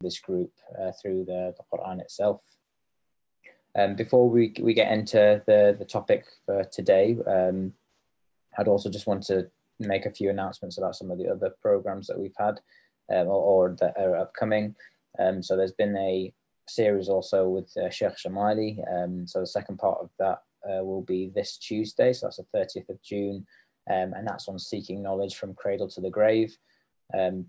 this group uh, through the, the Quran itself. Um, before we, we get into the, the topic for today, um, I'd also just want to make a few announcements about some of the other programs that we've had um, or, or, that are upcoming. Um, so there's been a series also with uh, Sheikh Shomali. Um, so the second part of that uh, will be this Tuesday. So that's the 30th of June. Um, and that's on seeking knowledge from cradle to the grave. Um,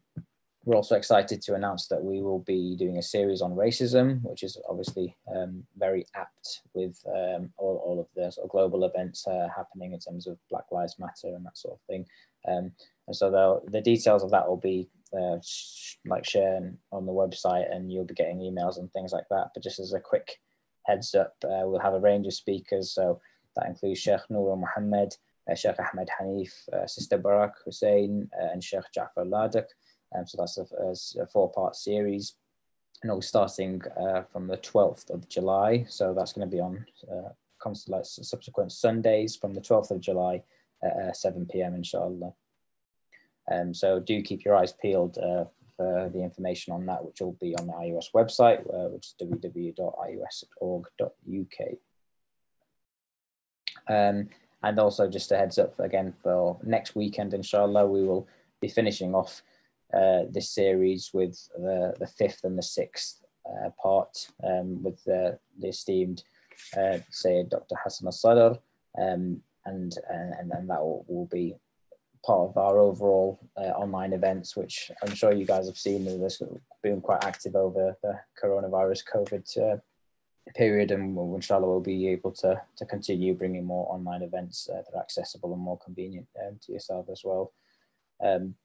we're also excited to announce that we will be doing a series on racism, which is obviously um, very apt with um, all, all of the sort of global events uh, happening in terms of Black Lives Matter and that sort of thing. Um, and so the details of that will be uh, like shared on the website and you'll be getting emails and things like that. But just as a quick heads up, uh, we'll have a range of speakers. So that includes Sheikh Noor Mohammed, uh, Sheikh Ahmed Hanif, uh, Sister Barak Hussein, uh, and Sheikh Jafar Ladak. Um, so that's a, a four-part series, and it'll starting uh, from the 12th of July. So that's going to be on uh, like subsequent Sundays from the 12th of July at uh, 7 p.m. Inshallah. Um, so do keep your eyes peeled uh, for the information on that, which will be on the IUS website, uh, which is www.ius.org.uk. Um, and also just a heads up again for next weekend, inshallah, we will be finishing off uh, this series with the, the fifth and the sixth uh, part um, with the, the esteemed uh, Sayyid Dr. Hassan al-Sadr um, and, and, and that will, will be part of our overall uh, online events, which I'm sure you guys have seen. There's been quite active over the coronavirus COVID uh, period, and we'll, inshallah we'll be able to to continue bringing more online events that are accessible and more convenient um, to yourself as well. Um,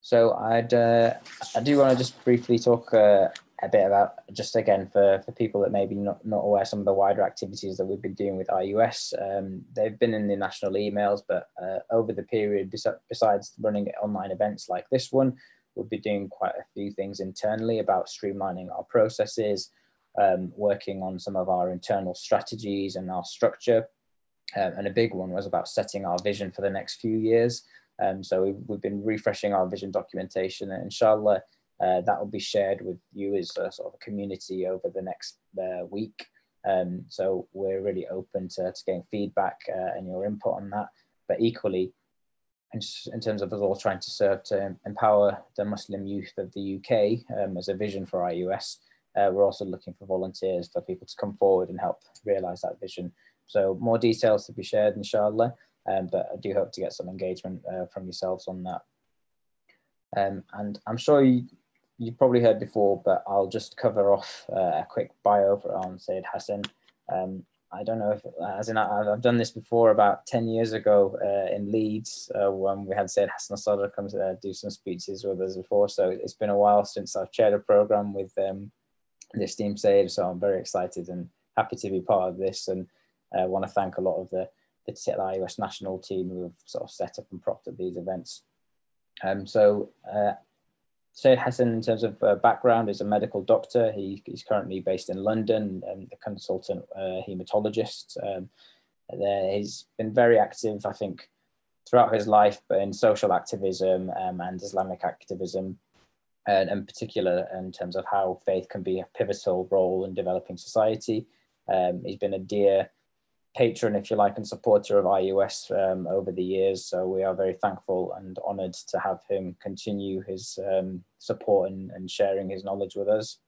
so I'd uh, I do want to just briefly talk uh, a bit about just again for, for people that maybe not, not aware some of the wider activities that we've been doing with IUS. Um, they've been in the national emails, but uh, over the period, besides running online events like this one, we'll be doing quite a few things internally about streamlining our processes, um, working on some of our internal strategies and our structure. Um, and a big one was about setting our vision for the next few years. Um, so we've, we've, been refreshing our vision documentation and inshallah, uh, that will be shared with you as a sort of a community over the next uh, week. Um, so we're really open to, to getting feedback uh, and your input on that. But equally, in, in, terms of us all trying to serve to empower the Muslim youth of the UK um, as a vision for IUS, uh, we're also looking for volunteers for people to come forward and help realise that vision. So more details to be shared, inshallah. Um, but I do hope to get some engagement uh, from yourselves on that. Um, and I'm sure you, you've probably heard before, but I'll just cover off uh, a quick bio for on Sayyid Hassan. Um, I don't know if, as in, I've done this before about 10 years ago uh, in Leeds uh, when we had Sayyid Hassan Sadr come to uh, do some speeches with us before. So it's been a while since I've chaired a program with um, the esteemed Sayyid. So I'm very excited and happy to be part of this. And I want to thank a lot of the, the IUS national team who have sort of set up and propped up these events. Um, so uh, Sayyid Hassan, in terms of uh, background, is a medical doctor. He, he's currently based in London and a consultant uh, hematologist. Um, there, he's been very active, I think, throughout his life, but in social activism um, and Islamic activism, and in particular in terms of how faith can be a pivotal role in developing society. Um, he's been a dear patron, if you like, and supporter of IUS um, over the years. So we are very thankful and honoured to have him continue his um, support and, and, sharing his knowledge with us.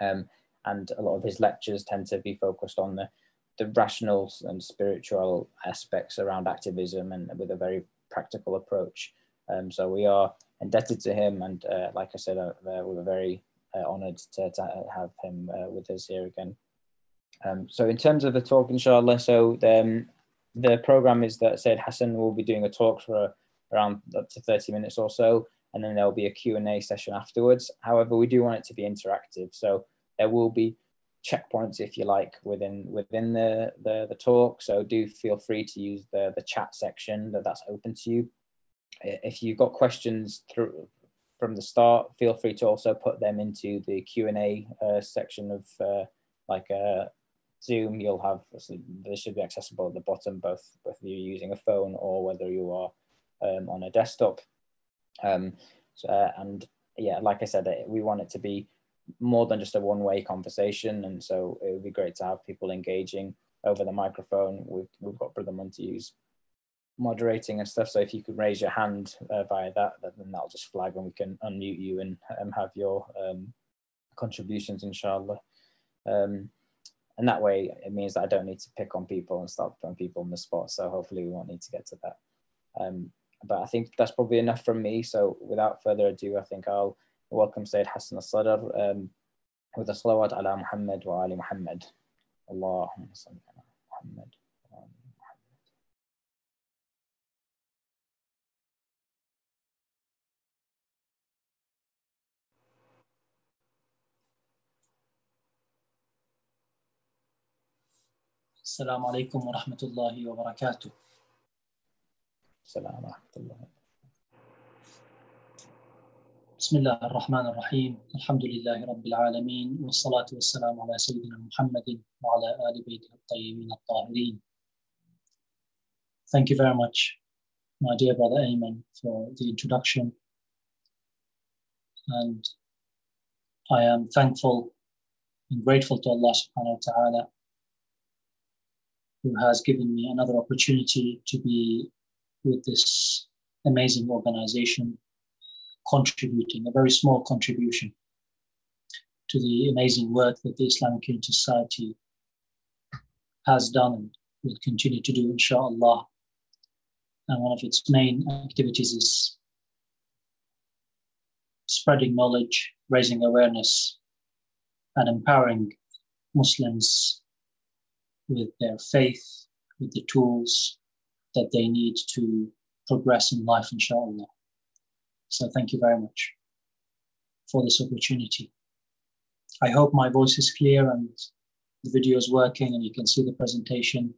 Um, and a lot of his lectures tend to be focused on the, the rational and spiritual aspects around activism and with a very practical approach. Um, so we are indebted to him, and uh, like I said, uh, we are very uh, honoured to, to, have him uh, with us here again. Um, so in terms of the talk, inshallah, so the, um, the program is that Sayyid Hassan will be doing a talk for around up to 30 minutes or so, and then there'll be a Q&A session afterwards. However, we do want it to be interactive. So there will be checkpoints, if you like, within within the, the, the talk. So do feel free to use the, the chat section that that's open to you. If you've got questions through, from the start, feel free to also put them into the Q&A uh, section of uh, like uh, Zoom, you'll have this should be accessible at the bottom, both whether you're using a phone or whether you are um, on a desktop. Um, so, uh, and yeah, like I said, we want it to be more than just a one-way conversation, and so it would be great to have people engaging over the microphone. We've we've got Brother Monty's moderating and stuff. So if you could raise your hand uh, via that, then that'll just flag and we can unmute you and um, have your um, contributions, inshallah. Um, and that way it means that I don't need to pick on people and start putting people on the spot. So hopefully we won't need to get to that. Um, but I think that's probably enough from me. So without further ado, I think I'll welcome Sayyid Hassan al-Sadr um, with a salawat ala Muhammad wa ali Muhammad. Allahumma salli ala Muhammad. السلام عليكم ورحمة الله وبركاته. السلام ورحمة الله بسم الله الرحمن الرحيم. الحمد لله رب العالمين والصلاة والسلام على سيدنا محمد وعلى آل بيته الطيبين الطاهرين. Thank you very much, my dear brother Ayman, for the introduction. And I am thankful and grateful to Allah subhanahu wa ta'ala who has given me another opportunity to be with this amazing organization, contributing a very small contribution to the amazing work that the Islamic Unity Society has done and will continue to do, inshallah. And one of its main activities is spreading knowledge, raising awareness, and empowering Muslims with their faith, with the tools that they need to progress in life, inshallah. So thank you very much for this opportunity. I hope my voice is clear and the video is working and you can see the presentation.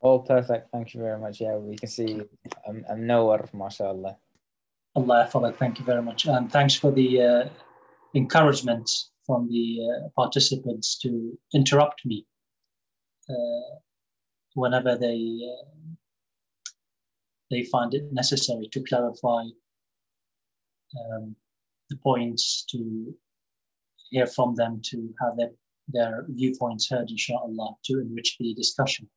All perfect. Thank you very much. Yeah, we can see um, I'm Nawar, mashallah. Allah, thank you very much. And thanks for the uh, encouragement from the uh, participants to interrupt me uh, whenever they uh, they find it necessary to clarify um, the points, to hear from them, to have their, their viewpoints heard, inshallah, to enrich the discussion.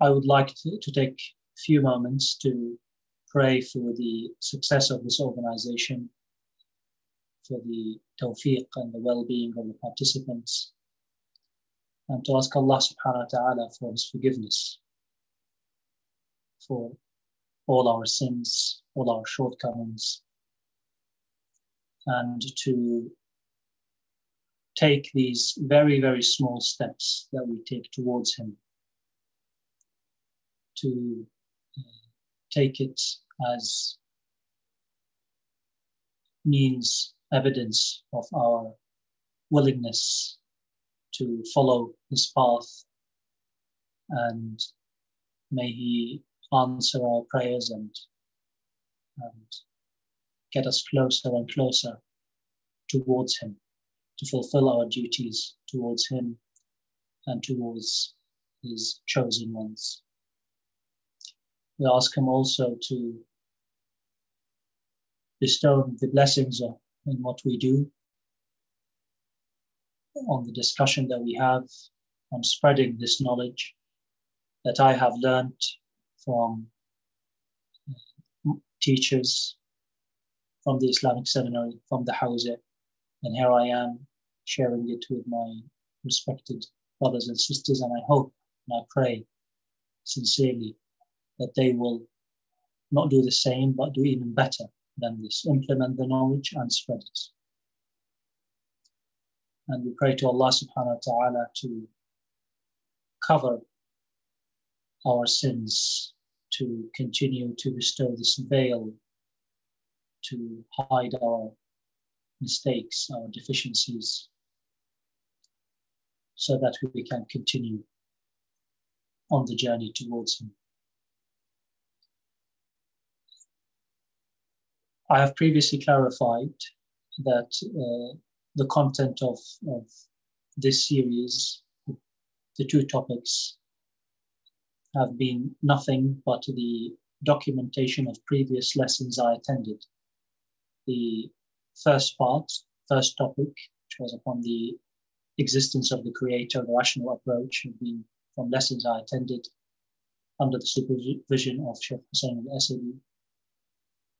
I would like to, to take a few moments to pray for the success of this organization, for the tawfiq and the well-being of the participants, and to ask Allah subhanahu wa ta'ala for his forgiveness for all our sins, all our shortcomings, and to take these very, very small steps that we take towards Him, to take it as means evidence of our willingness to follow his path and may he answer our prayers and, and get us closer and closer towards him to fulfill our duties towards him and towards his chosen ones. We ask him also to bestow the blessings in what we do, on the discussion that we have, on spreading this knowledge that I have learned from uh, teachers from the Islamic seminary, from the Hawza, and here I am sharing it with my respected brothers and sisters, and I hope and I pray sincerely that they will not do the same, but do even better than this, implement the knowledge and spread it. And we pray to Allah subhanahu wa ta'ala to cover our sins, to continue to bestow this veil, to hide our mistakes, our deficiencies, so that we can continue on the journey towards Him. I have previously clarified that uh, the content of, of this series, the two topics, have been nothing but the documentation of previous lessons I attended. The first part, first topic, which was upon the existence of the creator, the rational approach, had been from lessons I attended under the supervision of Sheikh Hussein al-Asadi.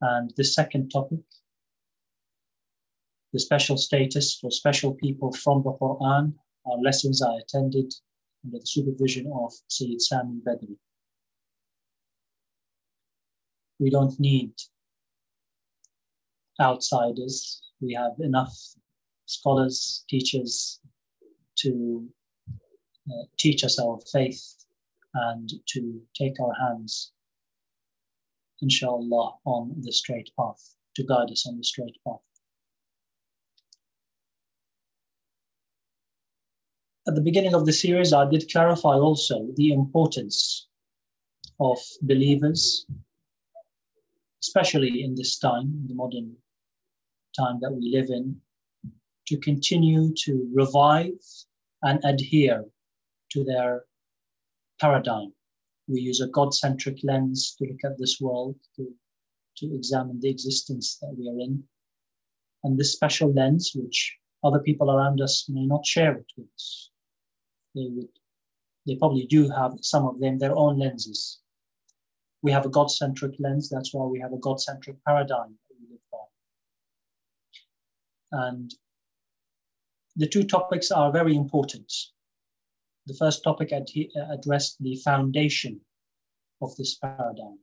And the second topic, the special status for special people from the Quran, are lessons I attended under the supervision of Sayyid Sami Badri. We don't need outsiders. We have enough scholars, teachers to uh, teach us our faith and to take our hands, inshallah, on the straight path, to guide us on the straight path. At the beginning of the series, I did clarify also the importance of believers especially in this time, the modern time that we live in, to continue to revive and adhere to their paradigm. We use a God centric lens to look at this world, to, to examine the existence that we are in. And this special lens, which other people around us may not share it with us, they would they probably do have some of them their own lenses we have a God-centric lens. That's why we have a God-centric paradigm that we live by. And the two topics are very important. The first topic ad- addressed the foundation of this paradigm,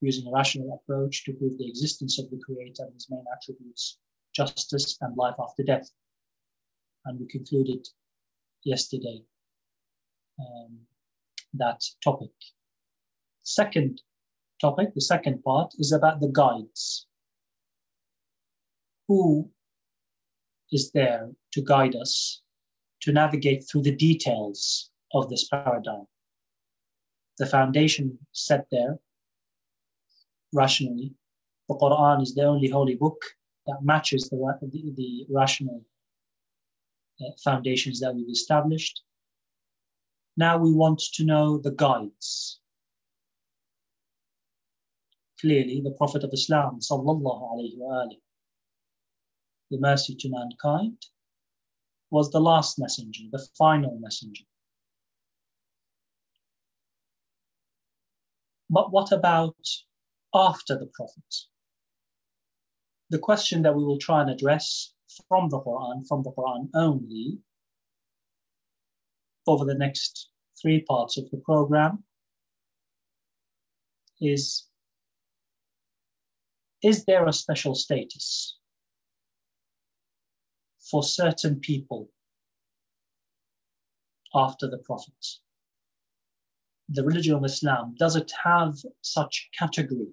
using a rational approach to prove the existence of the Creator and his main attributes, justice and life after death. And we concluded yesterday um, that topic. Second topic, the second part, is about the guides. Who is there to guide us to navigate through the details of this paradigm? The foundation set there rationally. The Quran is the only holy book that matches the, the, the rational uh, foundations that we've established. Now we want to know the guides clearly the Prophet of Islam, sallallahu alayhi wa the mercy to mankind, was the last messenger, the final messenger. But what about after the Prophet? The question that we will try and address from the Quran, from the Quran only, over the next three parts of the program is is there a special status for certain people after the prophets? The religion of Islam, does it have such category?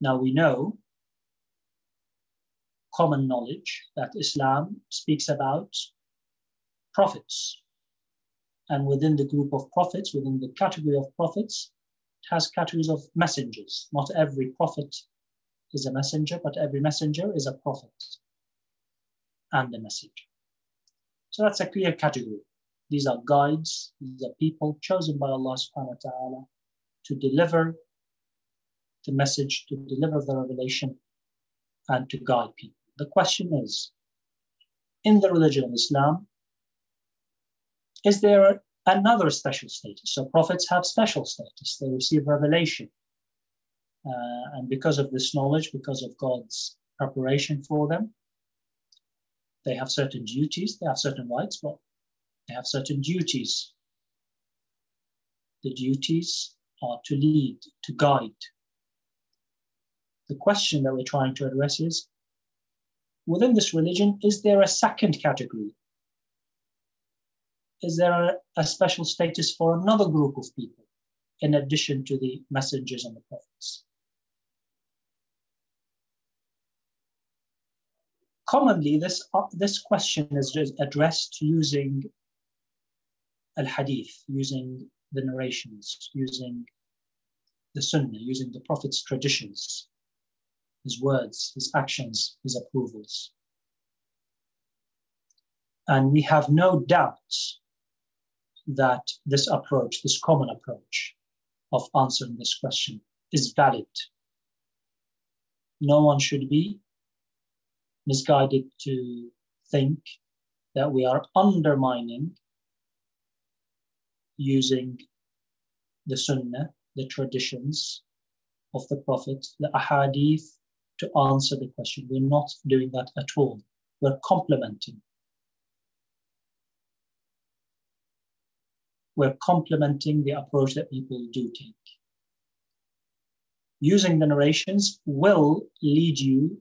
Now we know common knowledge that Islam speaks about prophets. And within the group of prophets, within the category of prophets, it has categories of messengers. Not every prophet is a messenger, but every messenger is a prophet and the messenger. So that's a clear category. These are guides, these are people chosen by Allah subhanahu wa ta'ala to deliver the message, to deliver the revelation, and to guide people. The question is in the religion of Islam, is there another special status? So prophets have special status, they receive revelation. Uh, and because of this knowledge, because of God's preparation for them, they have certain duties, they have certain rights, but they have certain duties. The duties are to lead, to guide. The question that we're trying to address is within this religion, is there a second category? Is there a, a special status for another group of people in addition to the messengers and the prophets? Commonly this, uh, this question is addressed using al-hadith, using the narrations, using the sunnah, using the Prophet's traditions, his words, his actions, his approvals. And we have no doubt that this approach, this common approach of answering this question is valid. No one should be misguided to think that we are undermining using the sunnah, the traditions of the Prophet, the ahadith to answer the question. We're not doing that at all. We're complementing. We're complementing the approach that people do take. Using the narrations will lead you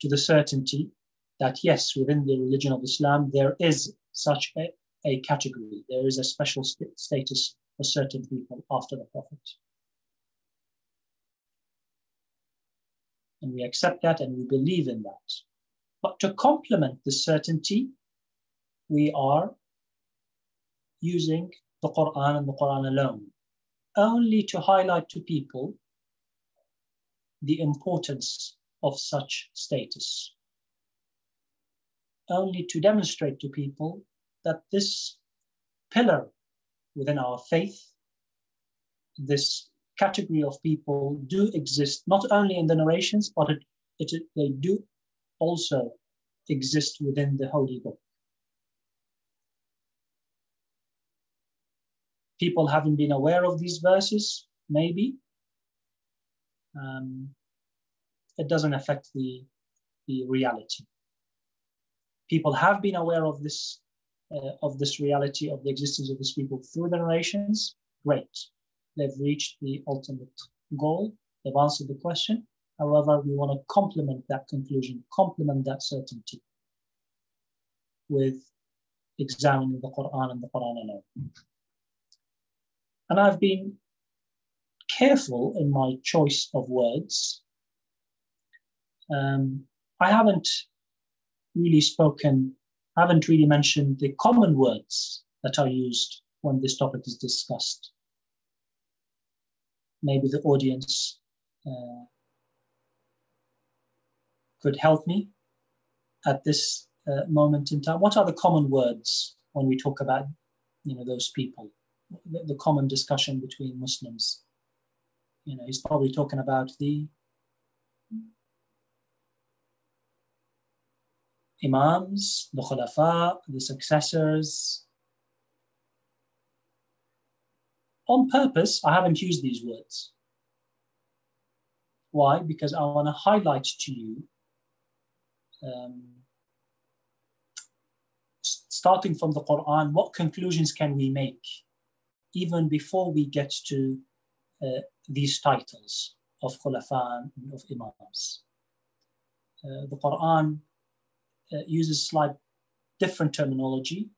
to the certainty that yes, within the religion of Islam, there is such a, a category, there is a special st- status for certain people after the Prophet. And we accept that and we believe in that. But to complement the certainty, we are using the Quran and the Quran alone, only to highlight to people the importance of such status. Only to demonstrate to people that this pillar within our faith, this category of people do exist, not only in the narrations, but it, it, they do also exist within the Holy Book. People haven't been aware of these verses, maybe. Um, it doesn't affect the, the reality. People have been aware of this, uh, of this reality of the existence of these people through the narrations. Great, they've reached the ultimate goal. They've answered the question. However, we want to complement that conclusion, complement that certainty with examining the Quran and the Quran alone. And I've been careful in my choice of words um, I haven't really spoken, haven't really mentioned the common words that are used when this topic is discussed. Maybe the audience uh, could help me at this uh, moment in time. What are the common words when we talk about, you know, those people? The, the common discussion between Muslims. You know, he's probably talking about the imams, the khulafa, the successors. On purpose, I haven't used these words. Why? Because I want to highlight to you, um, starting from the Quran, what conclusions can we make even before we get to uh, these titles of khulafa and of imams. Uh, the Quran uh, uses slight different terminology,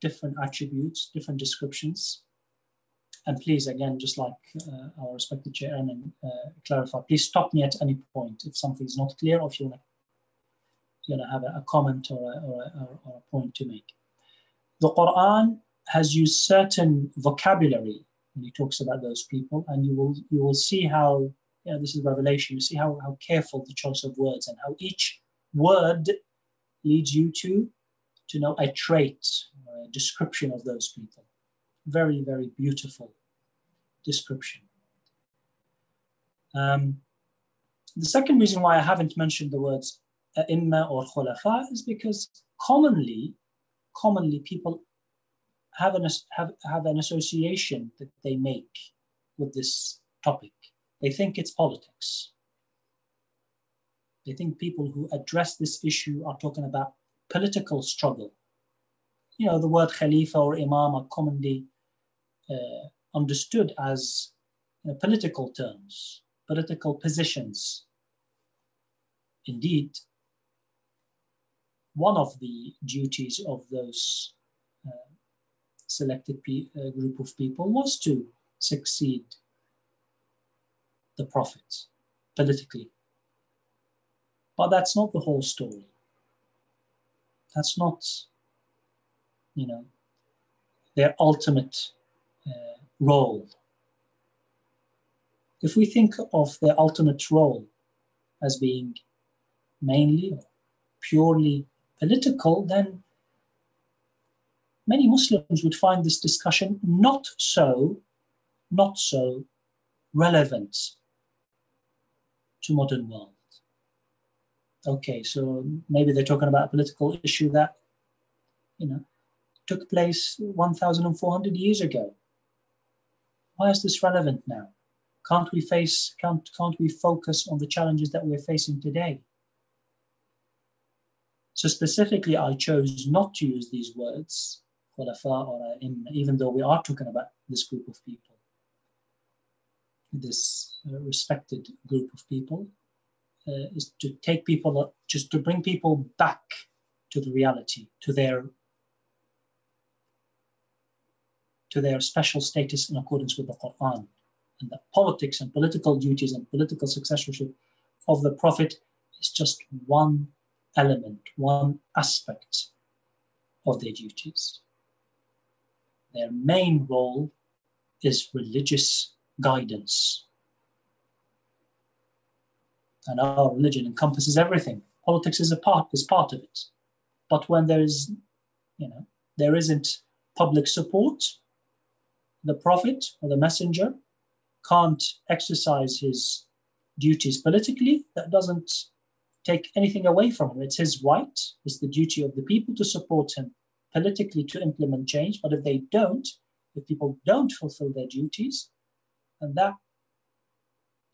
different attributes, different descriptions. And please, again, just like uh, our respected chairman uh, clarify, please stop me at any point if something is not clear or if you want to you know, have a, a comment or a, or, a, or a point to make. The Quran has used certain vocabulary when he talks about those people, and you will you will see how you know, this is revelation. You see how, how careful the choice of words and how each word leads you to to know a trait, a description of those people. Very, very beautiful description. Um, the second reason why I haven't mentioned the words imma or khulafa is because commonly, commonly people have an, have, have an association that they make with this topic. They think it's politics. They think people who address this issue are talking about political struggle. You know, the word Khalifa or Imam are commonly uh, understood as you know, political terms, political positions. Indeed, one of the duties of those uh, selected uh, group of people was to succeed the Prophet politically. But that's not the whole story. That's not, you know, their ultimate uh, role. If we think of their ultimate role as being mainly or purely political, then many Muslims would find this discussion not so, not so relevant to modern world? Okay, so maybe they're talking about a political issue that, you know, took place 1,400 years ago. Why is this relevant now? Can't we face, can't, can't we focus on the challenges that we're facing today? So specifically, I chose not to use these words, even though we are talking about this group of people, this uh, respected group of people, uh, is to take people, just to bring people back to the reality, to their to their special status in accordance with the Quran and the politics and political duties and political successorship of the Prophet is just one element, one aspect of their duties. Their main role is religious guidance. And our religion encompasses everything. Politics is a part, is part of it. But when there is, you know, there isn't public support, the prophet or the messenger can't exercise his duties politically, that doesn't take anything away from him. It's his right, it's the duty of the people to support him politically to implement change. But if they don't, if people don't fulfill their duties, and that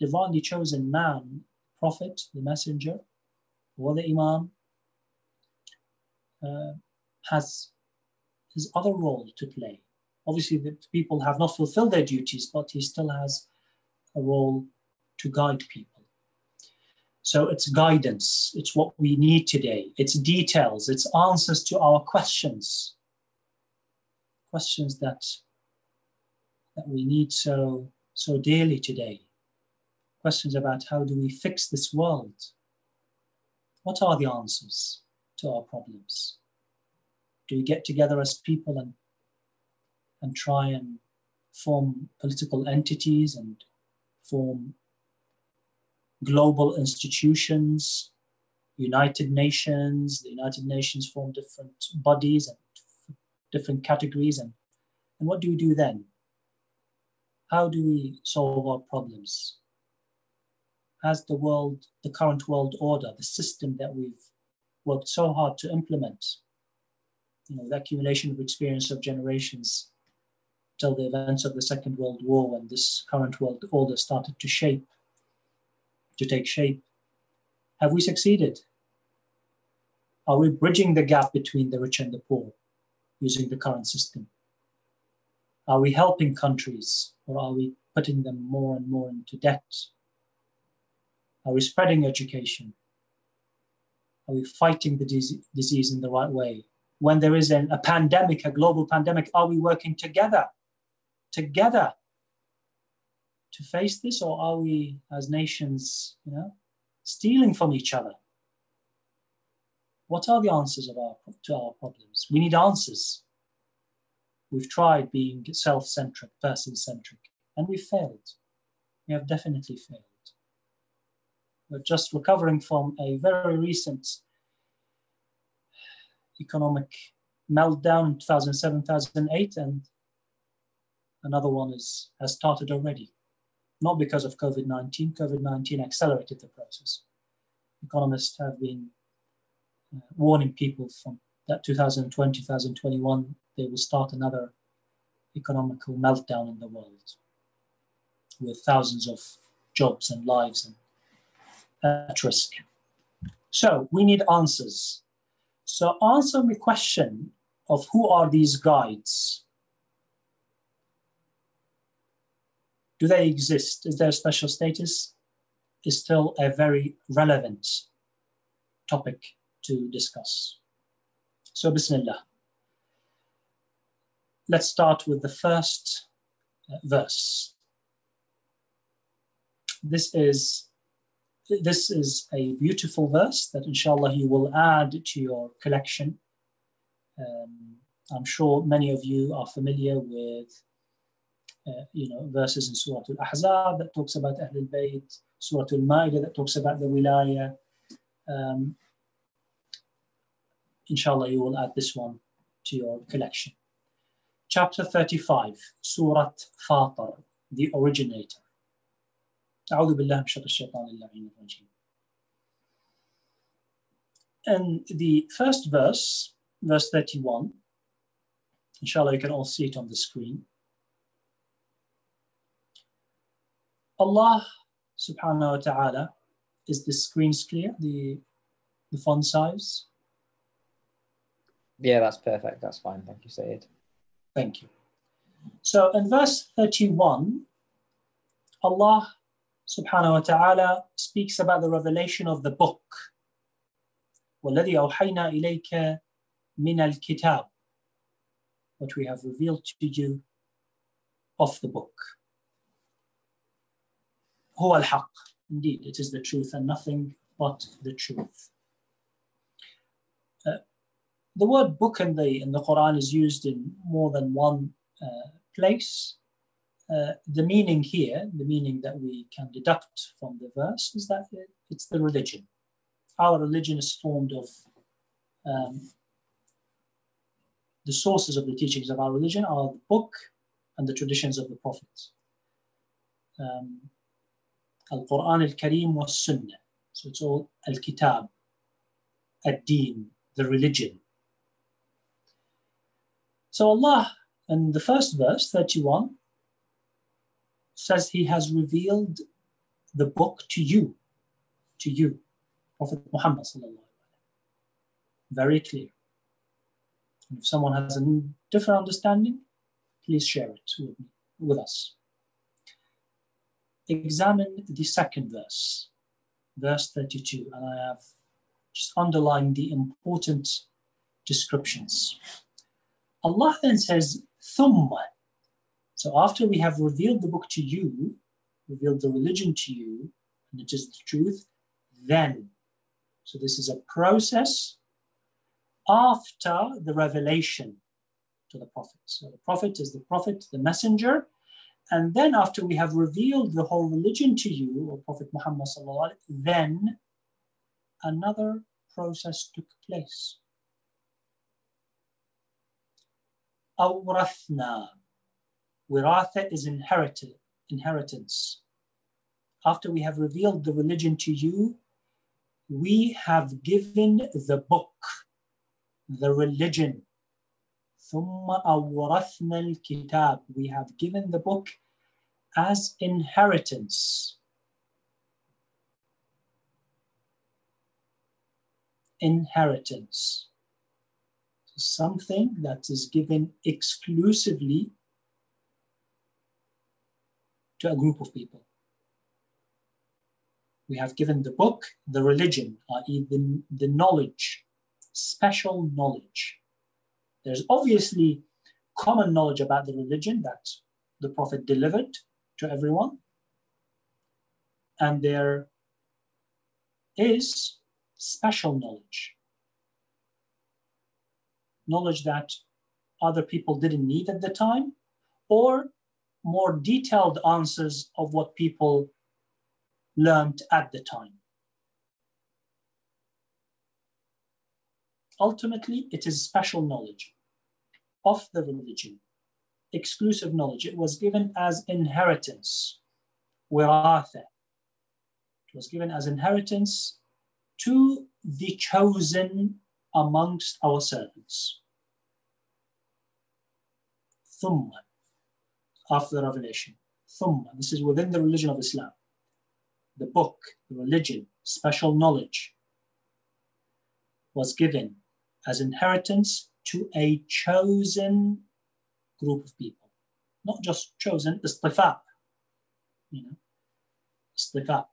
divinely chosen man, prophet, the messenger, or the imam, uh, has his other role to play. Obviously the people have not fulfilled their duties, but he still has a role to guide people. So it's guidance, it's what we need today, it's details, it's answers to our questions, questions that, that we need so, so dearly today. Questions about how do we fix this world? What are the answers to our problems? Do we get together as people and and try and form political entities and form global institutions, United Nations. The United Nations form different bodies and different categories. And, and what do we do then? How do we solve our problems? Has the world, the current world order, the system that we've worked so hard to implement, you know, the accumulation of experience of generations till the events of the Second World War when this current world order started to shape, to take shape. Have we succeeded? Are we bridging the gap between the rich and the poor using the current system? Are we helping countries or are we putting them more and more into debt? Are we spreading education? Are we fighting the disease in the right way? When there is a pandemic, a global pandemic, are we working together together to face this, or are we as nations, you know, stealing from each other? What are the answers of our, to our problems? We need answers. We've tried being self centric, person centric, and we've failed. We have definitely failed. We're just recovering from a very recent economic meltdown in 2007 2008, and Another one is, has started already, not because of COVID 19. COVID 19 accelerated the process. Economists have been uh, warning people from that 2020, 2021, they will start another economical meltdown in the world with thousands of jobs and lives and at risk. So we need answers. So answer the question of who are these guides do they exist? Is there a special status? Is still a very relevant topic to discuss. So, Bismillah. Let's start with the first uh, verse. This is this is a beautiful verse that inshallah you will add to your collection. Um, I'm sure many of you are familiar with uh, you know, verses in Surah Al-Ahzab that talks about Ahl al-Bayt, Surah Al-Ma'idah that talks about the Wilaya. Um, inshallah, you will add this one to your collection. Chapter 35, Surah Fatir, the originator. أعوذ بالله من شر الشيطان اللعين And the first verse, verse 31, inshallah you can all see it on the screen. Allah subhanahu wa ta'ala, is the screen clear, the, the font size? Yeah, that's perfect. That's fine. Thank you, Sayyid. Thank you. So in verse 31, Allah subhanahu wa ta'ala speaks about the revelation of the book. وَالَّذِي أَوْحَيْنَا إِلَيْكَ مِنَ الْكِتَابِ What we have revealed to you of the book. هو الحق. Indeed, it is the truth and nothing but the truth. Uh, the word book in the, in the Quran is used in more than one uh, place. Uh, the meaning here, the meaning that we can deduct from the verse, is that it's the religion. Our religion is formed of um, the sources of the teachings of our religion are the book and the traditions of the prophets. Um, Al-Quran al-Kareem was Sunnah. So it's all Al-Kitab, Ad-Din, the religion. So Allah, in the first verse, 31, says He has revealed the book to you, to you, Prophet Muhammad. Very clear. And if someone has a different understanding, please share it with, with us examine the second verse, verse 32, and I have just underlined the important descriptions. Allah then says, Thumma. So after we have revealed the book to you, revealed the religion to you, and it is the truth, then. So this is a process after the revelation to the Prophet. So the Prophet is the Prophet, the messenger, and then after we have revealed the whole religion to you, or Prophet Muhammad, then another process took place. Awrathna. Wiratha is inherited, inheritance. After we have revealed the religion to you, we have given the book, the religion. We have given the book as inheritance. Inheritance. Something that is given exclusively to a group of people we have given the book the religion i.e the, the knowledge special knowledge there's obviously common knowledge about the religion that the Prophet delivered to everyone. And there is special knowledge. Knowledge that other people didn't need at the time, or more detailed answers of what people learned at the time. Ultimately, it is special knowledge of the religion, exclusive knowledge. It was given as inheritance, wiratha. It was given as inheritance to the chosen amongst our servants. Thumma, after the revelation. Thumma, this is within the religion of Islam. The book, the religion, special knowledge was given as inheritance to a chosen group of people. Not just chosen, istifa. You know, istifa.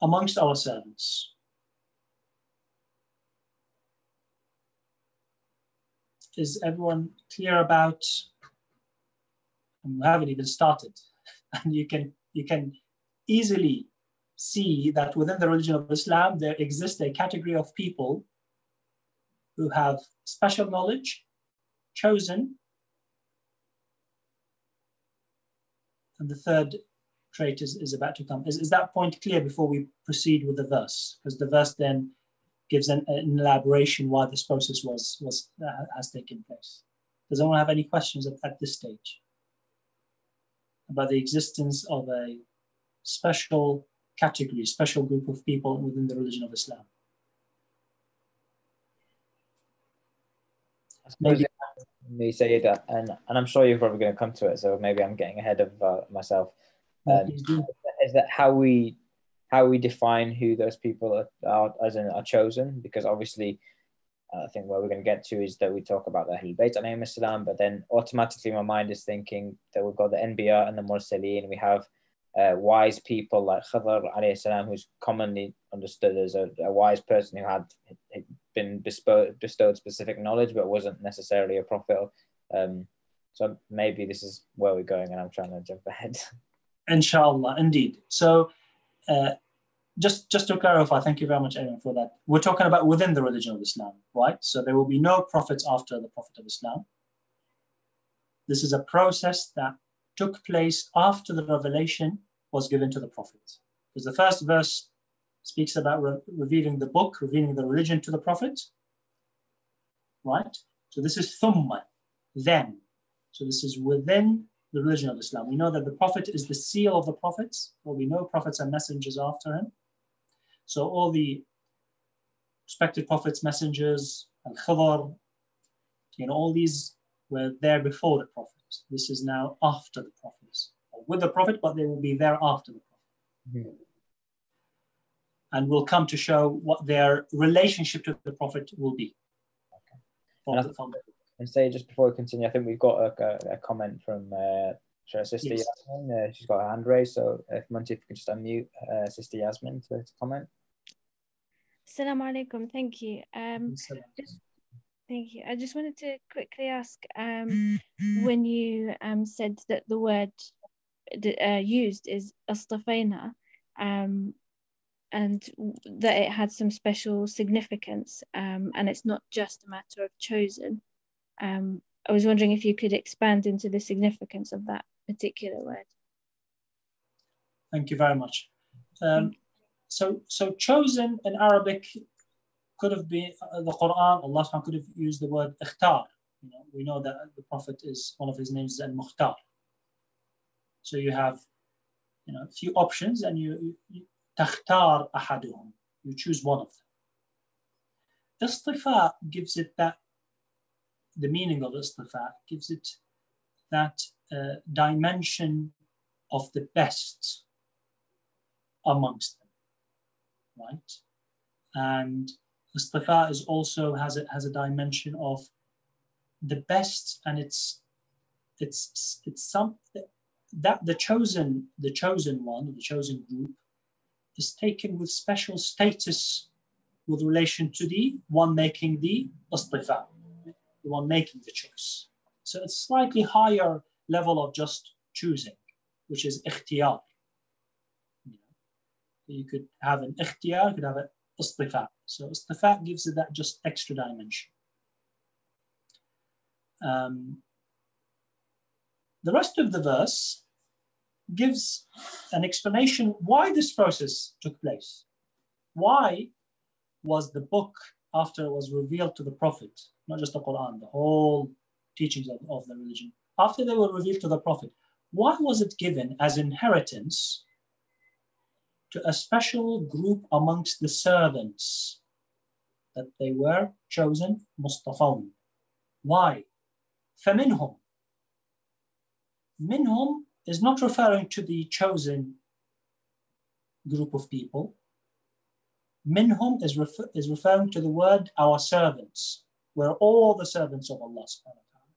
Amongst our servants. Is everyone clear about? we haven't even started, and you can you can easily see that within the religion of Islam, there exists a category of people who have special knowledge, chosen. And the third trait is, is about to come. Is, is that point clear before we proceed with the verse? Because the verse then gives an, an elaboration why this process was, was uh, has taken place. Does anyone have any questions at, at this stage? about the existence of a special category, special group of people within the religion of Islam. Maybe me say that, and, and I'm sure you're probably going to come to it, so maybe I'm getting ahead of uh, myself. Um, is that how we how we define who those people are, are as in are chosen? Because obviously, uh, I think where we're going to get to is that we talk about the Ahlul Bayt Islam, but then automatically my mind is thinking that we've got the Anbiya and the Mursaleen, we have uh, wise people like Khidr salam, who's commonly understood as a, a, wise person who had been bestowed, bestowed specific knowledge but wasn't necessarily a prophet. Um, so maybe this is where we're going, and I'm trying to jump ahead. Inshallah, indeed. So, uh, just just to clarify, thank you very much, Aaron, for that. We're talking about within the religion of Islam, right? So there will be no prophets after the Prophet of Islam. This is a process that took place after the revelation was given to the Prophet. Because the first verse speaks about re- revealing the book, revealing the religion to the Prophet, right? So this is thumma, then. So this is within the religion of Islam. We know that the Prophet is the seal of the prophets. There we know prophets and messengers after him. So all the respected prophets, messengers, and Khidr, you know, all these were there before the prophets. This is now after the prophets. With the prophet, but they will be there after the prophet. Mm-hmm. And will come to show what their relationship to the prophet will be. Okay. And, and Sayyid just before we continue, I think we've got a, a, a comment from uh, Sister yes. Yasmin. Uh, she's got her hand raised, so if Monty, if you could just unmute uh, Sister Yasmin to, to comment. Assalamu alaikum. Thank you. Um, just, thank you. I just wanted to quickly ask um, when you um, said that the word uh, used is astafina, um, and that it had some special significance, um, and it's not just a matter of chosen. Um, I was wondering if you could expand into the significance of that particular word. Thank you very much. Um, so, so chosen in Arabic could have been uh, the Quran. Allah could have used the word ikhtar. You know, we know that the Prophet is one of his names is al mukhtar. So you have, you know, a few options, and you, you takhtar ahaduhum. You choose one of them. Istifa gives it that the meaning of istifa gives it that uh, dimension of the best amongst them right? And istifa is also has it has a dimension of the best, and it's it's it's some that the chosen the chosen one, the chosen group, is taken with special status with relation to the one making the istifa, the one making the choice. So it's slightly higher level of just choosing, which is ikhtiyar you could have an ikhtiyar, you could have an istifa. So istifa gives it that just extra dimension. Um, the rest of the verse gives an explanation why this process took place. Why was the book, after it was revealed to the Prophet, not just the Quran, the whole teachings of, of the religion, after they were revealed to the Prophet, why was it given as inheritance to a special group amongst the servants that they were chosen مصطفون. Why? فمنهم. Minhum is not referring to the chosen group of people. Minhum is, refer- is referring to the word our servants. We're all the servants of Allah subhanahu wa ta'ala.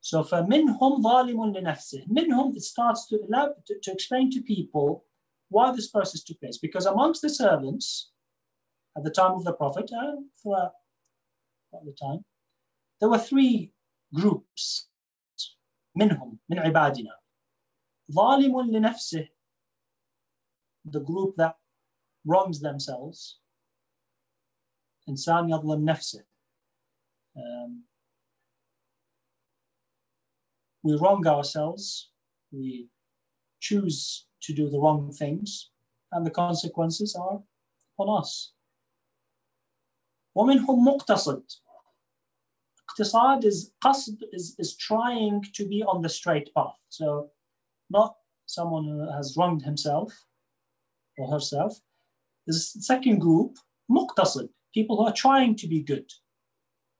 So فمنهم ظالم لنفسه. Minhum it starts to, allow, to, to explain to people why this process took place. Because amongst the servants at the time of the Prophet and throughout the time, there were three groups. منهم من عبادنا ظالم لنفسه the group that wrongs themselves إنسان يظلم نفسه um, we wrong ourselves we choose to do the wrong things, and the consequences are upon us. ومنهم مقتصد iqtisad is qasd is, is trying to be on the straight path. So not someone who has wronged himself or herself. This second group, muqtasid, people who are trying to be good.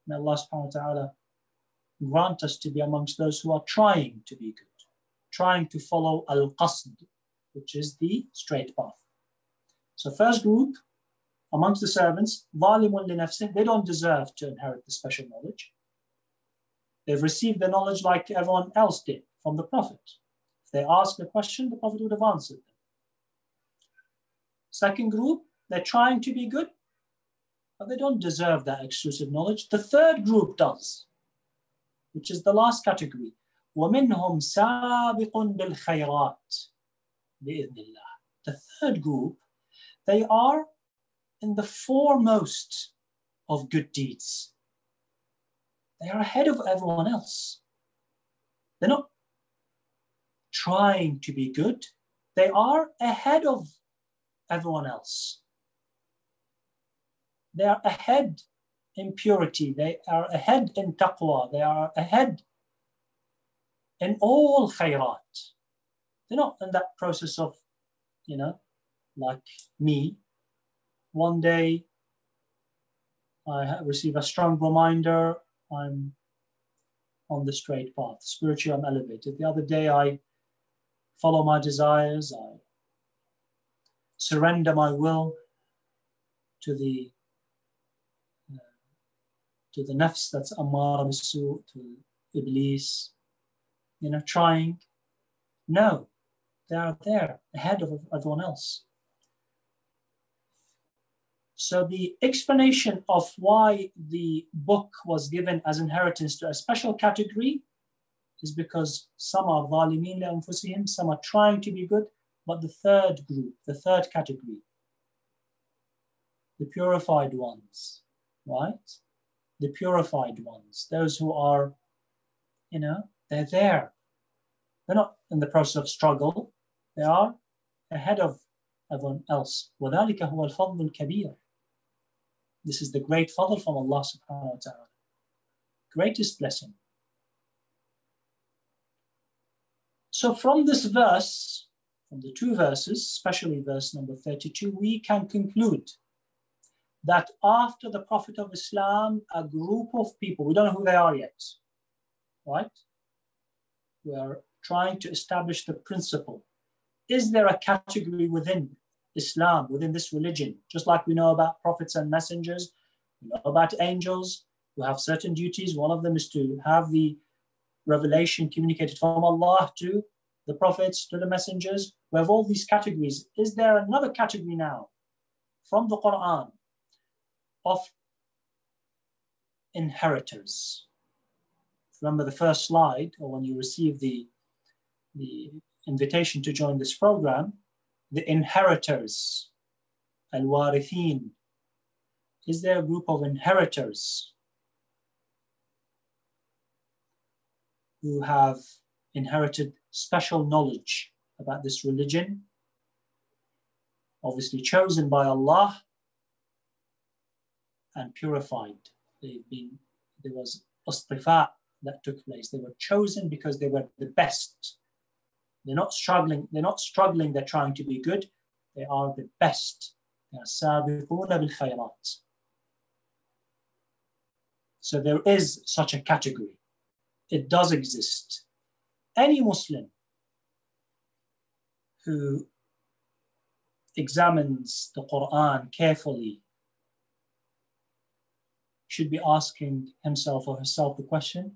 May Allah subhanahu wa ta'ala grant us to be amongst those who are trying to be good, trying to follow al-qasd, which is the straight path. So first group, amongst the servants, they don't deserve to inherit the special knowledge. They've received the knowledge like everyone else did from the Prophet. If they ask a question, the Prophet would have answered them. Second group, they're trying to be good, but they don't deserve that exclusive knowledge. The third group does, which is the last category. وَمِنْهُمْ سَابِقٌ بِالْخَيْرَاتِ بِإِذْنِ اللَّهِ The third group, they are in the foremost of good deeds. They are ahead of everyone else. They're not trying to be good, they are ahead of everyone else. They are ahead in purity, they are ahead in taqwa, they are ahead in all khairat. They're not in that process of, you know, like me, one day I receive a strong reminder I'm on the straight path. Spiritually, I'm elevated. The other day, I follow my desires. I surrender my will to the to the nafs that's amara bisu, to iblis, you know, trying. No, they are there ahead of everyone else. So the explanation of why the book was given as inheritance to a special category is because some are zalimin anfusihim, some are trying to be good, but the third group, the third category, the purified ones, right? The purified ones, those who are, you know, they're there. They're not in the process of struggle. They are ahead of everyone else. وذلك هو الفضل الكبير. This is the great fadl from Allah subhanahu wa ta'ala. Greatest blessing. So from this verse, from the two verses, especially verse number 32, we can conclude that after the Prophet of Islam, a group of people, we don't know who they are yet, right? We are trying to establish the principle. Is there a category within Islam, within this religion, just like we know about prophets and messengers, we know about angels who have certain duties. One of them is to have the revelation communicated from Allah to the prophets, to the messengers. We have all these categories. Is there another category now from the Quran of inheritors? Remember the first slide, or when you receive the, the invitation to join this program, the inheritors, al-warithin. Is there a group of inheritors who have inherited special knowledge about this religion? Obviously chosen by Allah and purified. They've been, there was istifa that took place. They were chosen because they were the best they're not struggling. They're not struggling. They're trying to be good. They are the best. So there is such a category. It does exist. Any Muslim who examines the Quran carefully should be asking himself or herself the question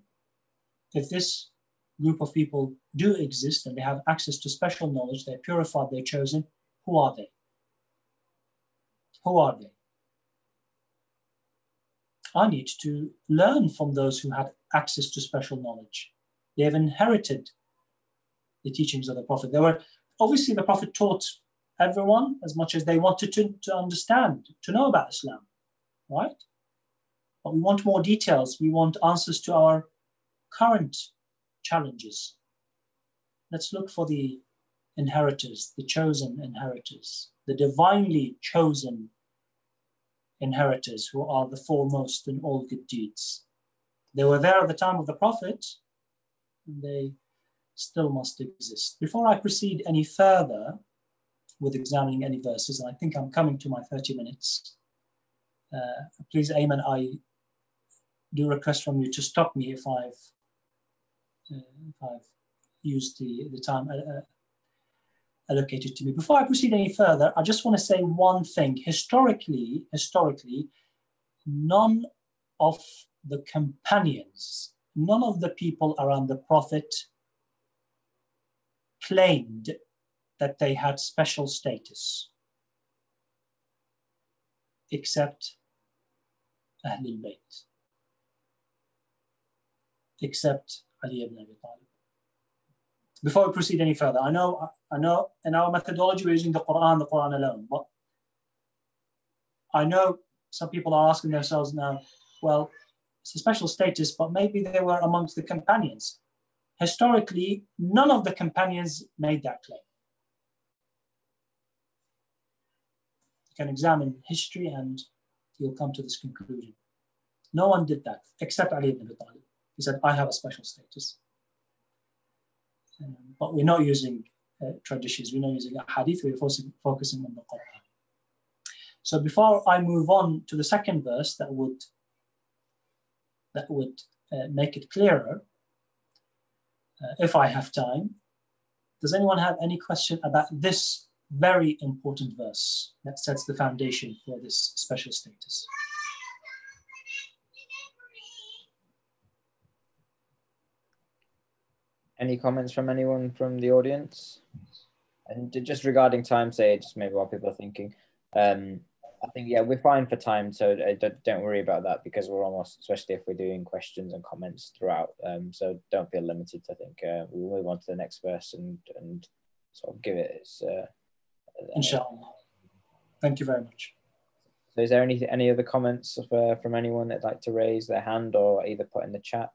if this group of people do exist and they have access to special knowledge, they're purified, they're chosen, who are they? Who are they? I need to learn from those who had access to special knowledge. They have inherited the teachings of the Prophet. They were obviously the Prophet taught everyone as much as they wanted to, to understand, to know about Islam, right? But we want more details. We want answers to our current challenges. Let's look for the inheritors, the chosen inheritors, the divinely chosen inheritors who are the foremost in all good deeds. They were there at the time of the Prophet, and they still must exist. Before I proceed any further with examining any verses, and I think I'm coming to my 30 minutes, uh, please, Ayman, I do request from you to stop me if I've uh, if I've used the, the time uh, uh, allocated to me. Before I proceed any further, I just want to say one thing. Historically, historically, none of the companions, none of the people around the Prophet claimed that they had special status, except Ahlul Bayt, except Ali ibn Abi Talib. Before we proceed any further, I know, I know in our methodology we're using the Quran, the Quran alone, but I know some people are asking themselves now, well, it's a special status, but maybe they were amongst the companions. Historically, none of the companions made that claim. You can examine history and you'll come to this conclusion. No one did that except Ali ibn Abi Talib. He said, I have a special status. Um, but we're not using uh, traditions, we're not using a hadith, we're focusing on the Quran. So before I move on to the second verse that would that would uh, make it clearer, uh, if I have time, does anyone have any question about this very important verse that sets the foundation for this special status? Any comments from anyone from the audience? And just regarding time, Sayyid just maybe what people are thinking. Um, I think yeah, we're fine for time, so uh, don't worry about that because we're almost, especially if we're doing questions and comments throughout. Um, so don't feel limited. I think uh, we'll move on to the next verse and and sort of give it its. Uh, Inshallah. Thank you very much. So, is there any any other comments uh, from anyone that'd like to raise their hand or either put in the chat?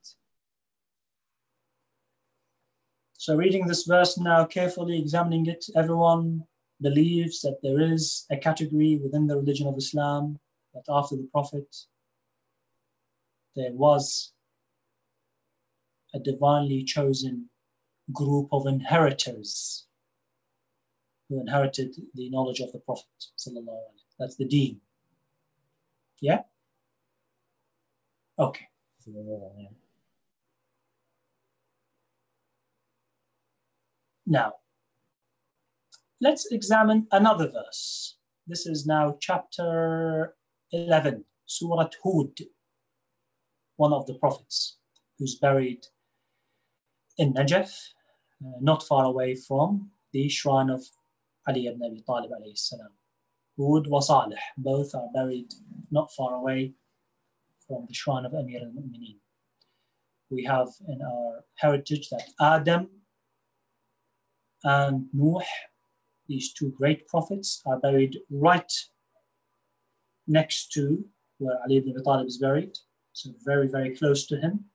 So, reading this verse now carefully, examining it, everyone believes that there is a category within the religion of Islam that after the Prophet there was a divinely chosen group of inheritors who inherited the knowledge of the Prophet. That's the deen. Yeah? Okay. Now, Let's examine another verse. This is now chapter 11, Surah Hud, one of the prophets who's buried in Najaf, uh, not far away from the shrine of Ali ibn Abi Talib alayhi salam. Hud wa Salih, both are buried not far away from the shrine of Amir al-Mu'mineen. We have in our heritage that Adam and Nuh these two great prophets are buried right next to where Ali ibn Abi Talib is buried, so very, very close to him.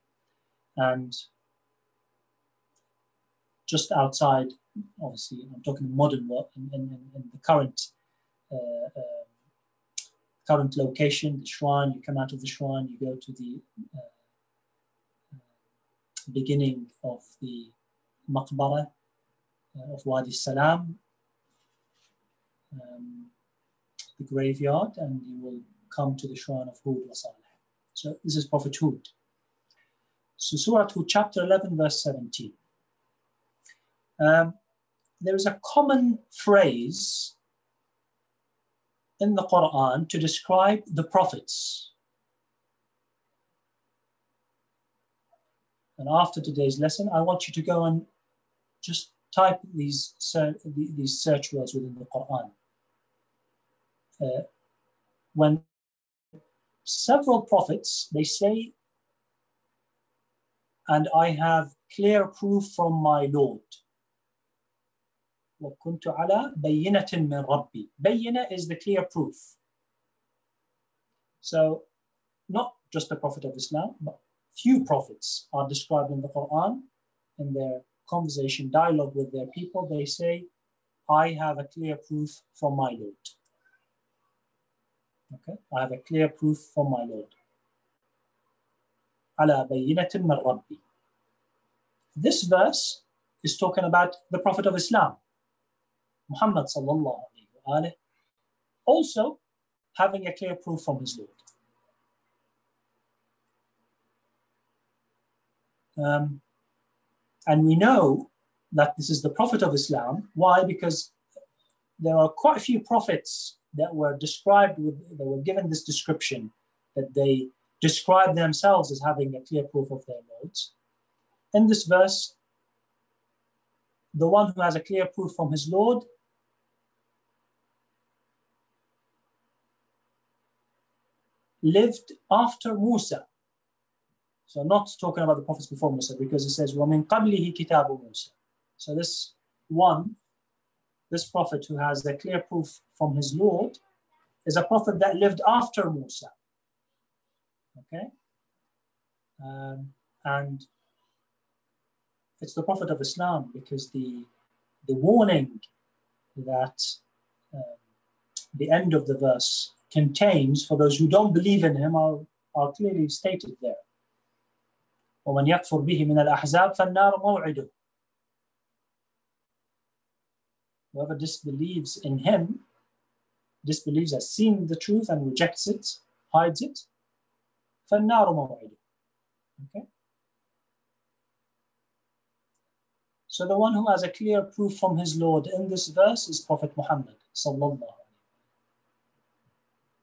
And just outside, obviously, I'm talking modern work in, in, in the current uh, uh, current location, the shrine, you come out of the shrine, you go to the uh beginning of the maqbara uh, of Wadi Salam, um, the graveyard and you will come to the shrine of Hud wa Salih. So this is Prophet Hud. So Surah Hud, chapter 11, verse 17. Um, there is a common phrase in the Quran to describe the prophets. And after today's lesson, I want you to go and just type these, these search words within the Quran uh, when several prophets, they say, and I have clear proof from my Lord. وكنت على بينة من ربي. بينة is the clear proof. So not just the Prophet of Islam, but few prophets are described in the Quran in their conversation, dialogue with their people. They say, I have a clear proof from my Lord. Okay, I have a clear proof from my Lord. على بينة من ربي. This verse is talking about the Prophet of Islam, Muhammad sallallahu alayhi wa also having a clear proof from his Lord. Um, and we know that this is the Prophet of Islam. Why? Because there are quite a few prophets that were described with, they were given this description that they describe themselves as having a clear proof of their Lords. In this verse, the one who has a clear proof from his Lord lived after Musa. So I'm not talking about the prophets before Musa because it says, وَمِن قَبْلِهِ كِتَابُ مُوسَى. So this one, this prophet who has the clear proof from his Lord, is a prophet that lived after Musa. Okay? Um, and it's the prophet of Islam because the, the warning that um, the end of the verse contains for those who don't believe in him are, are clearly stated there. ومن يكفر به من الأحزاب فالنار موعده. Whoever disbelieves in him, disbelieves as seeing the truth and rejects it, hides it, فالنار موعده. Okay? So the one who has a clear proof from his Lord in this verse is Prophet Muhammad sallallahu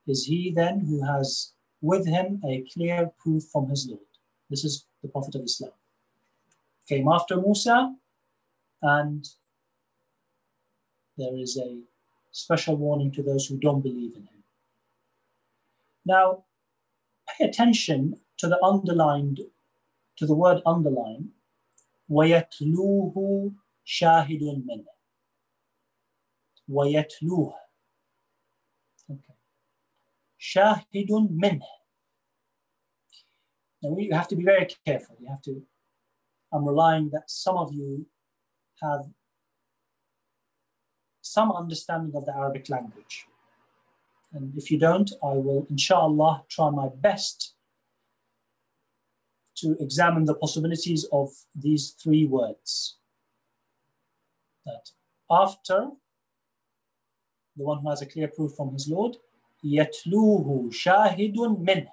is he then who has with him a clear proof from his Lord. This is the Prophet of Islam. Came after Musa, and there is a special warning to those who don't believe in him. Now, pay attention to the underlined, to the word underline, وَيَتْلُوهُ شَاهِدٌ مِنْهُ وَيَتْلُوهُ shahidun minh. Now you have to be very careful. You have to, I'm relying that some of you have some understanding of the Arabic language. And if you don't, I will, inshallah, try my best to examine the possibilities of these three words. That after the one who has a clear proof from his Lord, يتلوه شاهد منه.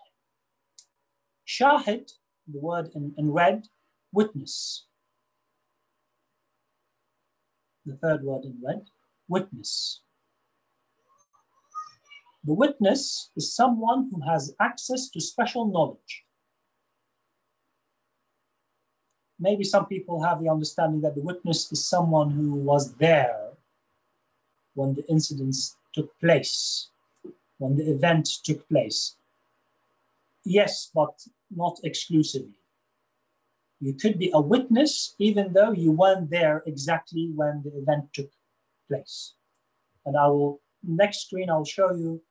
Shahid, the word in, in red, witness. The third word in red, witness. The witness is someone who has access to special knowledge. Maybe some people have the understanding that the witness is someone who was there when the incidents took place when the event took place. Yes, but not exclusively. You could be a witness even though you weren't there exactly when the event took place. And I will, next screen, I'll show you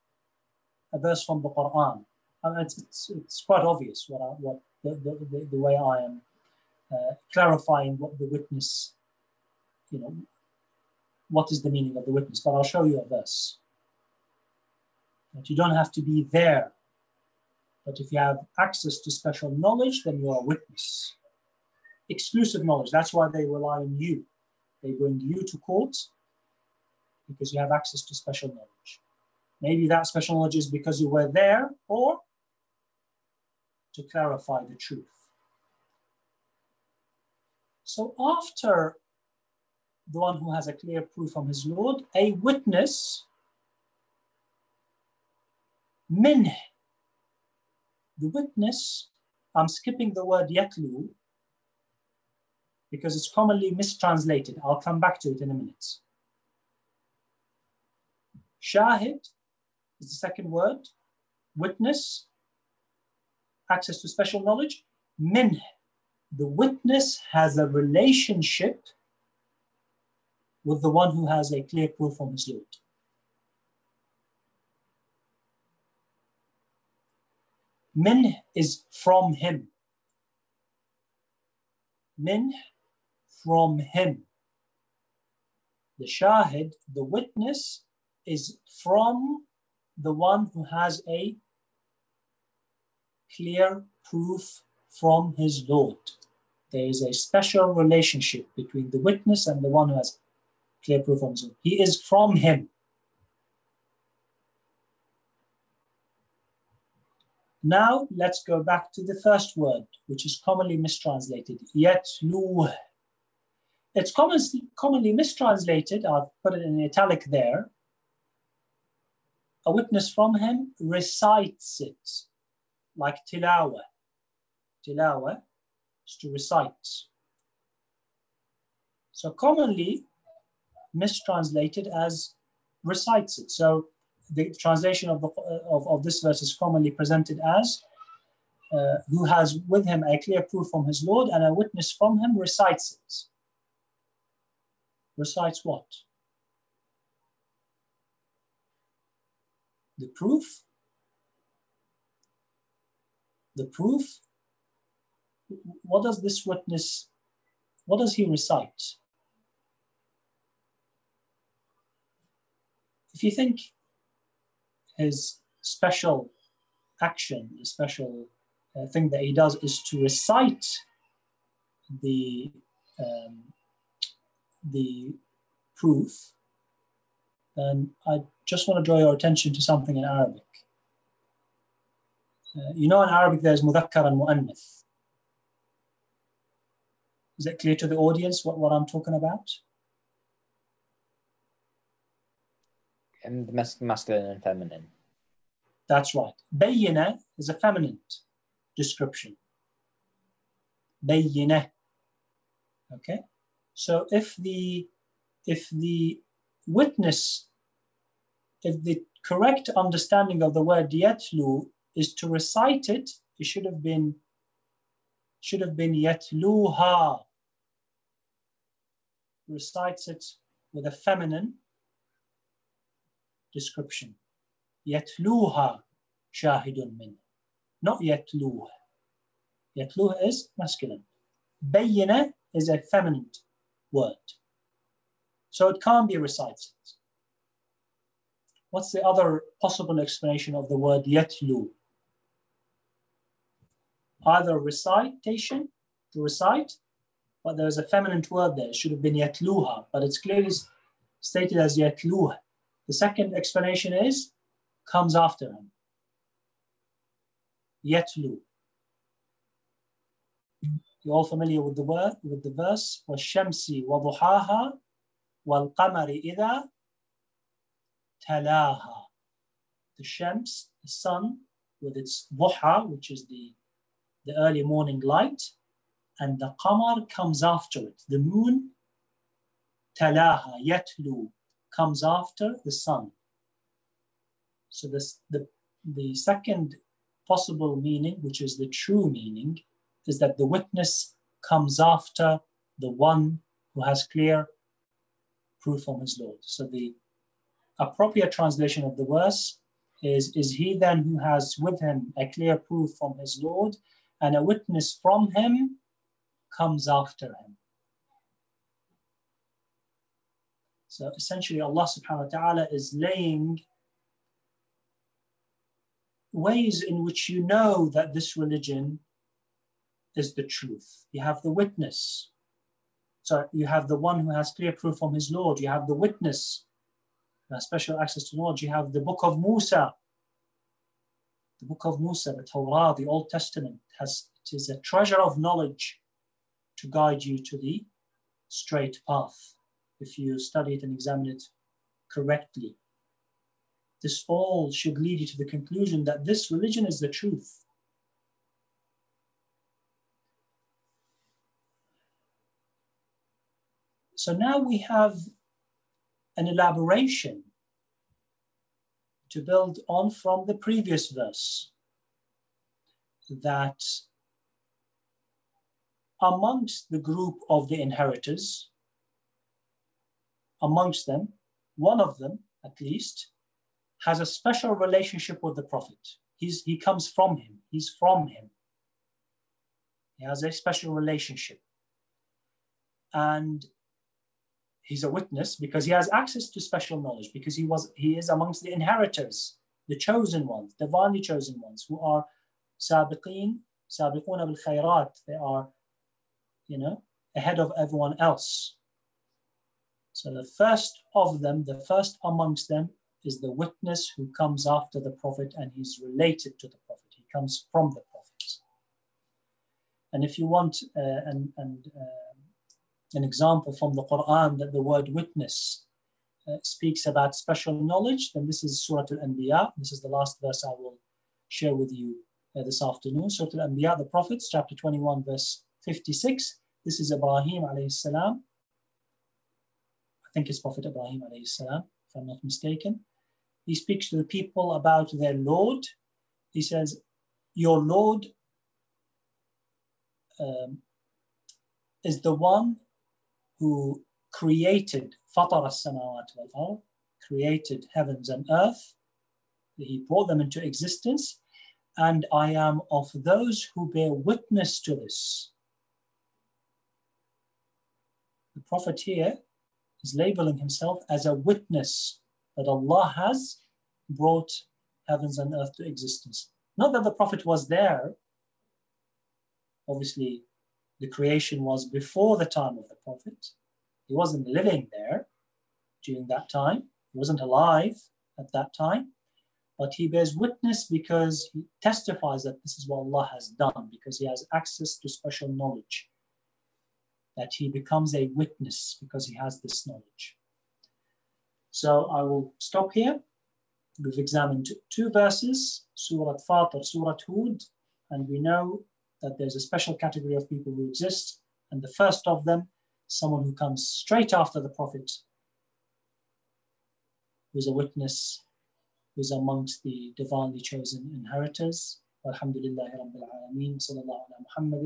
a verse from the Quran. And it's, it's, it's quite obvious what, I, what the, the, the, way I am uh, clarifying what the witness, you know, what is the meaning of the witness, but I'll show you a verse that you don't have to be there. But if you have access to special knowledge, then you are a witness. Exclusive knowledge. That's why they rely on you. They bring you to court because you have access to special knowledge. Maybe that special knowledge is because you were there or to clarify the truth. So after the one who has a clear proof from his Lord, a witness, minh the witness, I'm skipping the word yatlu because it's commonly mistranslated. I'll come back to it in a minute. Shahid is the second word. Witness, access to special knowledge. Min, the witness has a relationship with the one who has a clear proof from his Lord. Min is from him. Min from him. The shahid, the witness, is from the one who has a clear proof from his Lord. There is a special relationship between the witness and the one who has clear proof from his Lord. He is from him. Now let's go back to the first word, which is commonly mistranslated, yatluh. It's commonly, commonly mistranslated, I've put it in italic there. A witness from him recites it, like tilawa. Tilawa is to recite. So commonly mistranslated as recites it. So the translation of, the, of, of this verse is commonly presented as uh, who has with him a clear proof from his Lord and a witness from him recites it. Recites what? The proof. The proof. What does this witness, what does he recite? If you think his special action, the special uh, thing that he does is to recite the um, the proof, And I just want to draw your attention to something in Arabic. Uh, you know in Arabic there's mudhakkar and mu'annath. Is it clear to the audience what, what I'm talking about? And mas- masculine and feminine. That's right. Bayyina is a feminine description. Bayyina. Okay. So if the if the witness, if the correct understanding of the word yatlu is to recite it, it should have been should have been yatluha. Recites it with a feminine description. yetluha, shahidun min. Not yetluha. Yetluha is masculine. Bayyina is a feminine word. So it can't be recited. What's the other possible explanation of the word yetlu? Either recitation, to recite, but there's a feminine word there. It should have been yetluha, but it's clearly stated as yetluha. the second explanation is comes after him. Yatlu. You're all familiar with the word, with the verse. وَالشَّمْسِ وَضُحَاهَا وَالْقَمَرِ إِذَا تَلَاهَا The Shams, the sun, with its duha, which is the, the early morning light, and the qamar comes after it. The moon, talaha, yatlu, Comes after the sun. So this, the, the second possible meaning, which is the true meaning, is that the witness comes after the one who has clear proof from his Lord. So the appropriate translation of the verse is, is he then who has with him a clear proof from his Lord and a witness from him comes after him. So essentially Allah subhanahu wa ta'ala is laying ways in which you know that this religion is the truth. You have the witness. So you have the one who has clear proof from his Lord. You have the witness who has special access to knowledge. You have the book of Musa. The book of Musa, the Torah, the Old Testament, has it is a treasure of knowledge to guide you to the straight path if you study it and examine it correctly. This all should lead you to the conclusion that this religion is the truth. So now we have an elaboration to build on from the previous verse that amongst the group of the inheritors, amongst them, one of them at least, has a special relationship with the Prophet. He's, he comes from him, he's from him. He has a special relationship. And he's a witness because he has access to special knowledge, because he was he is amongst the inheritors, the chosen ones, divinely chosen ones, who are sabiqeen, sabiquna bil khayrat. They are, you know, ahead of everyone else. So the first of them, the first amongst them, is the witness who comes after the Prophet and he's related to the Prophet. He comes from the Prophet. And if you want uh, an, an, uh, an example from the Quran that the word witness uh, speaks about special knowledge, then this is Surah Al-Anbiya. This is the last verse I will share with you uh, this afternoon. Surah Al-Anbiya, the Prophets, chapter 21, verse 56. This is Ibrahim alayhi salam. Think it's Prophet Ibrahim salam, if I'm not mistaken. He speaks to the people about their Lord. He says, Your Lord um, is the one who created wal created heavens and earth. He brought them into existence. And I am of those who bear witness to this. The Prophet here is labeling himself as a witness that Allah has brought heavens and earth to existence. Not that the Prophet was there. Obviously, the creation was before the time of the Prophet. He wasn't living there during that time, he wasn't alive at that time. But he bears witness because he testifies that this is what Allah has done, because he has access to special knowledge. That he becomes a witness because he has this knowledge. So I will stop here. We've examined two verses, Surah Fatir, Surah Hud, and we know that there's a special category of people who exist. And the first of them, someone who comes straight after the Prophet, who's a witness, who's amongst the divinely chosen inheritors. Alhamdulillah Rabbil Alameen. Sallallahu ala Muhammad.